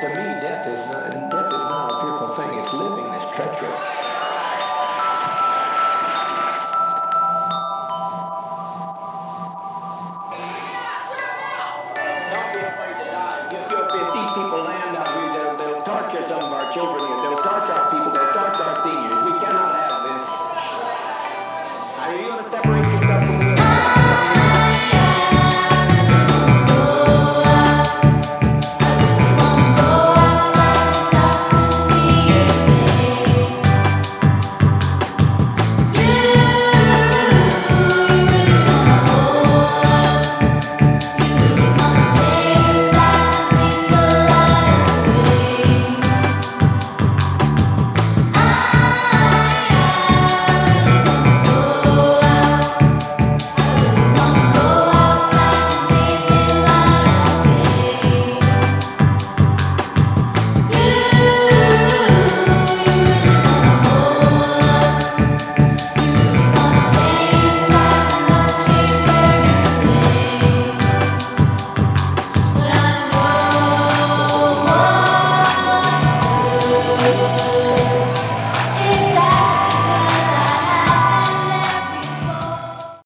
to me, death is not, death is not a fearful thing. It's living that's treacherous. Don't be afraid to die. You if these people land on you, they'll, torture some of our children. They'll torture our people. They'll torture our seniors. We cannot have this. Are you going to separate?